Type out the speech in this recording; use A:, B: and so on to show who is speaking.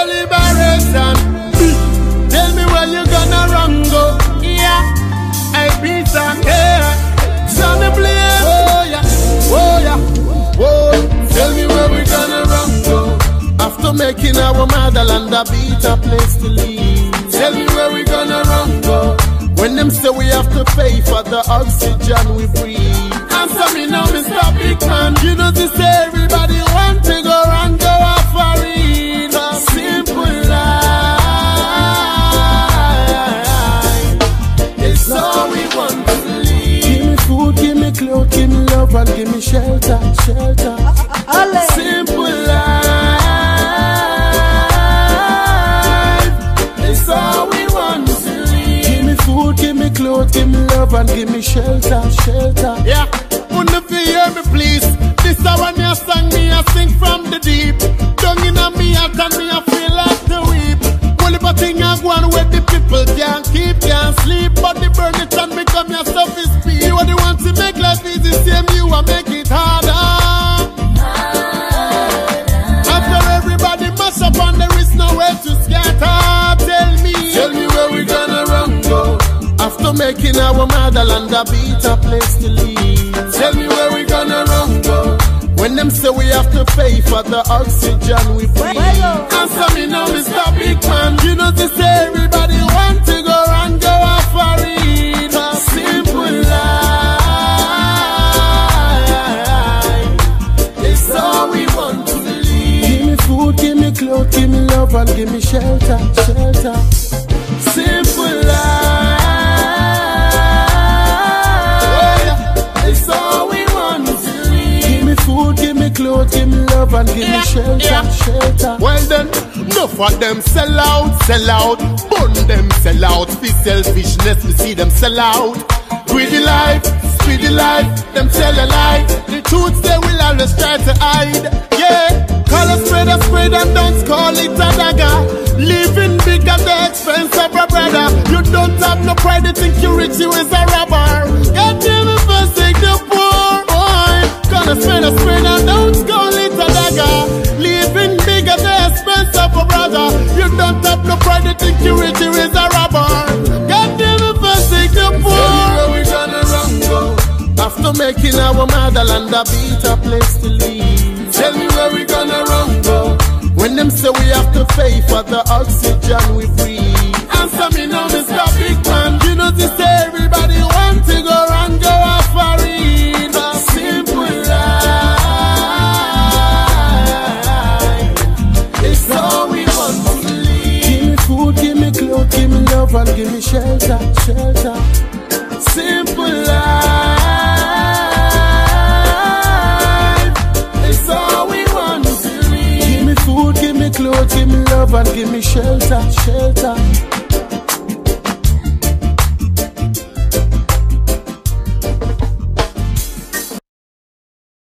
A: the liberation. Tell me where you gonna run go. Yeah, I beat and yeah. Johnny Blaze. Oh yeah, oh yeah, oh. Tell me where we gonna run go. After making our motherland a better place to live. Tell me where we gonna run go. When them say we have to pay for the oxygen we breathe. Answer me now, Mr. give me clothes, give me love, and give me shelter, shelter. Simple life. It's all we want to live. Give me food, give me clothes, give me love, and give me shelter, shelter. Yeah, wouldn't if you hear me, please. This is when you sing me, I sing from the deep. Down in a me heart and me, I feel like to weep. Only but thing I on where the people can't After making our motherland a better place to live. Tell me where we gonna run go. When them say we have to pay for the oxygen we breathe. Answer me now, Mr. Big Man. You know this everybody want to go and go off for it. A simple life. It's all we want to live. Give me food, give me clothes, give me love, and give me shelter, shelter. Me clothes, give me love, and give me shelter, shelter. Well then, enough of them sell out, sell out. Bun them sell out. For selfishness, we see them sell out. Greedy life, speedy life, them tell a lie. The truth they will always try to hide. Yeah, call a spade a spade and don't call it a dagger. Living big at the expense of a brother. You don't have no pride, you think you rich, you is a robber. Brother. You don't have no pride, you think you rich, you is a robber. God damn it, poor. Where we gonna run go? After making our motherland a better place to live. Tell me where we gonna run go. When them say we have to pay for the oxygen we breathe. Love, and give me shelter, shelter. Simple life. All we want to. Give me food, give me clothes, give me love, and give me shelter, shelter.